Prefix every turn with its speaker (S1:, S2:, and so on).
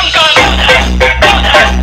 S1: Yeah.